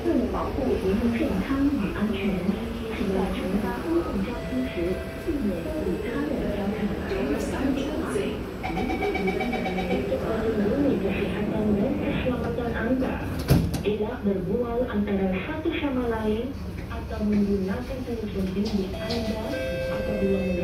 为了保护您的健康与安全，请在乘搭公共交通时避免与他人交谈。 Doors are closing. Melindungi kesihatan dan keselamatan anda. Tidak berbual antara satu sama lain atau menggunakan telepon bimbit anda apabila menaiki pengangkutan awam.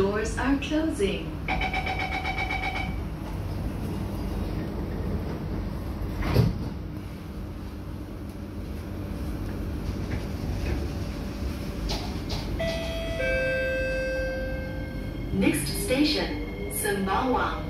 Doors are closing. Next station, Sembawang.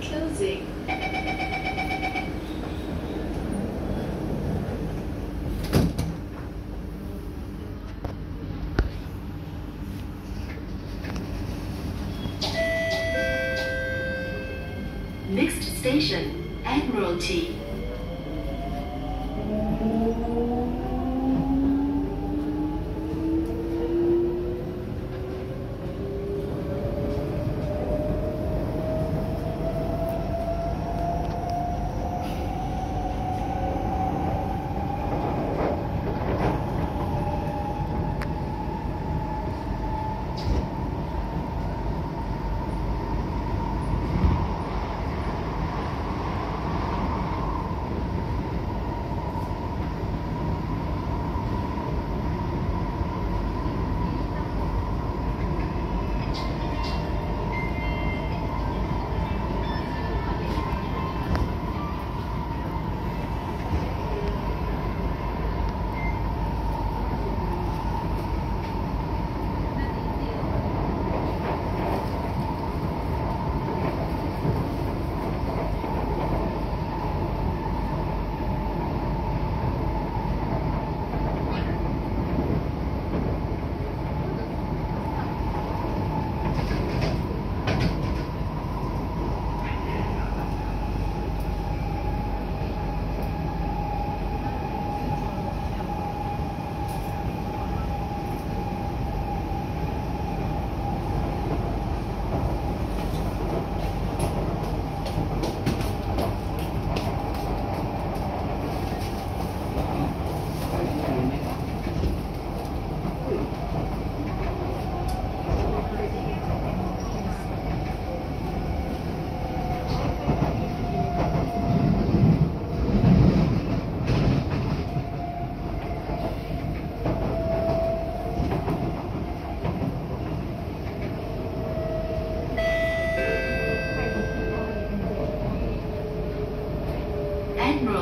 Closing. Next station, Admiralty.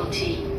Admiralty.